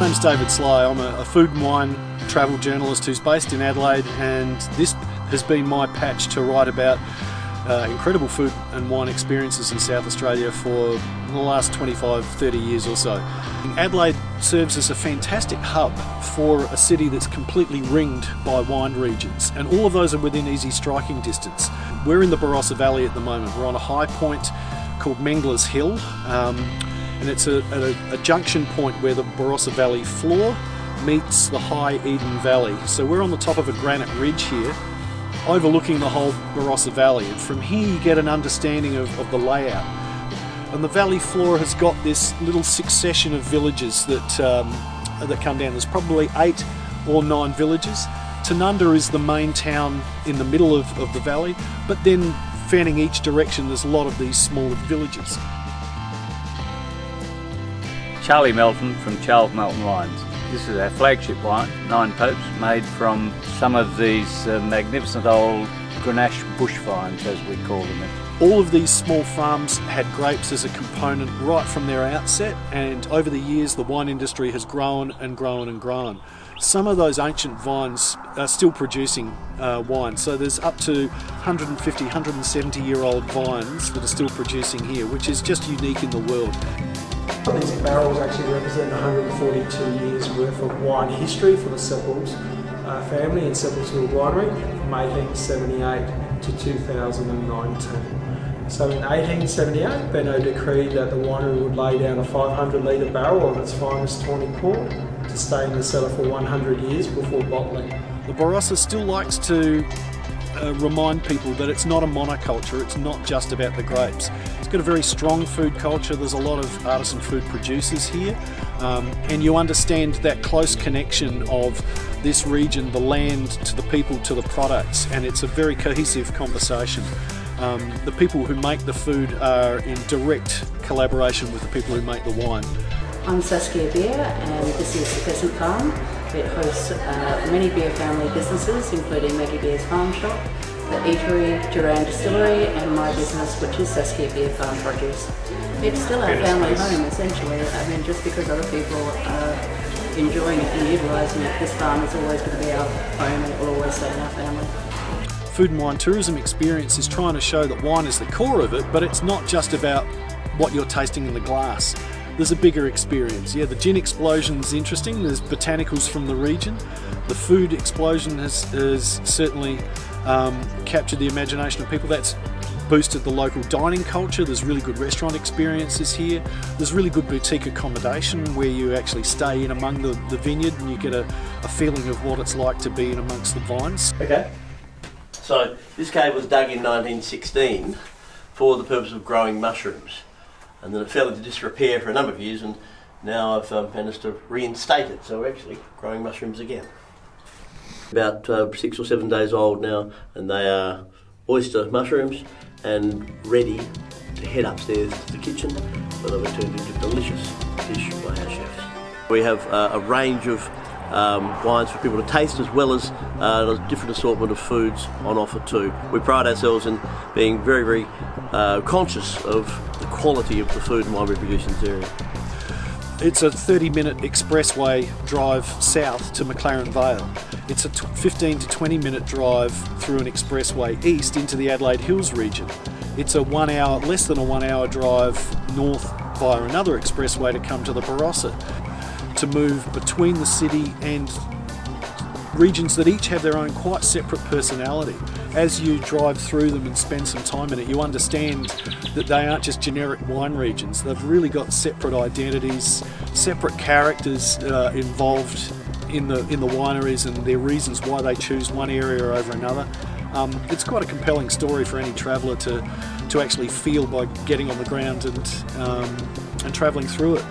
name's David Sly. I'm a, a food and wine travel journalist who's based in Adelaide, and this has been my patch to write about uh, incredible food and wine experiences in South Australia for the last 25, 30 years or so. Adelaide serves as a fantastic hub for a city that's completely ringed by wine regions, and all of those are within easy striking distance. We're in the Barossa Valley at the moment. We're on a high point called Mengler's Hill. Um, and it's a, a, a junction point where the Barossa Valley floor meets the high Eden Valley. So we're on the top of a granite ridge here, overlooking the whole Barossa Valley. And from here you get an understanding of, of the layout. And the valley floor has got this little succession of villages that, um, that come down. There's probably eight or nine villages. Tanunda is the main town in the middle of, of the valley, but then fanning each direction there's a lot of these smaller villages. Charlie Melton from Charles Melton Wines. This is our flagship wine, Nine Popes, made from some of these uh, magnificent old Grenache bush vines, as we call them. All of these small farms had grapes as a component right from their outset, and over the years, the wine industry has grown and grown and grown. Some of those ancient vines are still producing uh, wine, so there's up to 150, 170 year old vines that are still producing here, which is just unique in the world. These barrels actually represent 142 years worth of wine history for the Seppelts uh, family in Seppeltsfield Winery from 1878 to 2019. So in 1878, Benno decreed that the winery would lay down a 500 litre barrel of its finest tawny port to stay in the cellar for 100 years before bottling. The Barossa still likes to uh, remind people that it's not a monoculture, it's not just about the grapes. It's got a very strong food culture, there's a lot of artisan food producers here, um, and you understand that close connection of this region, the land to the people to the products, and it's a very cohesive conversation. Um, the people who make the food are in direct collaboration with the people who make the wine. I'm Saskia Beer and this is the Pheasant Farm. It hosts uh, many Beer family businesses including Maggie Beer's Farm Shop, the Eatery, Duran Distillery and my business which is Saskia Beer Farm Produce. It's still our family home essentially. I mean just because other people are enjoying it and utilising it, this farm is always going to be our home and it will always stay in our family. Food and Wine Tourism Experience is trying to show that wine is the core of it, but it's not just about what you're tasting in the glass there's a bigger experience. Yeah, the gin explosion is interesting. There's botanicals from the region. The food explosion has, has certainly um, captured the imagination of people. That's boosted the local dining culture. There's really good restaurant experiences here. There's really good boutique accommodation where you actually stay in among the, the vineyard and you get a, a feeling of what it's like to be in amongst the vines. Okay. So this cave was dug in 1916 for the purpose of growing mushrooms and then it fell into disrepair for a number of years, and now I've um, managed to reinstate it. So we're actually growing mushrooms again. About uh, six or seven days old now, and they are oyster mushrooms and ready to head upstairs to the kitchen where they'll be turned into delicious dish by our chefs. We have uh, a range of um, wines for people to taste as well as uh, a different assortment of foods on offer too. We pride ourselves in being very, very uh, conscious of the quality of the food and wine we produce in this area. It's a 30 minute expressway drive south to McLaren Vale. It's a 15 to 20 minute drive through an expressway east into the Adelaide Hills region. It's a one hour, less than a one hour drive north via another expressway to come to the Barossa to move between the city and regions that each have their own quite separate personality. As you drive through them and spend some time in it, you understand that they aren't just generic wine regions. They've really got separate identities, separate characters uh, involved in the in the wineries and their reasons why they choose one area over another. Um, it's quite a compelling story for any traveller to to actually feel by getting on the ground and um, and travelling through it.